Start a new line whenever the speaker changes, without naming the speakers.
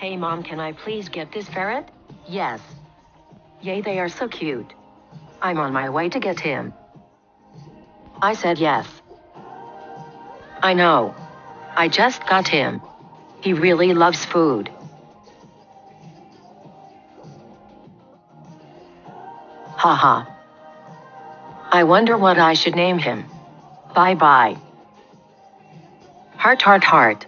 Hey mom, can I please get this ferret?
Yes.
Yay, they are so cute. I'm on my way to get him. I said yes. I know. I just got him. He really loves food. Haha. I wonder what I should name him. Bye bye. Heart, heart, heart.